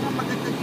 ってるのか出てる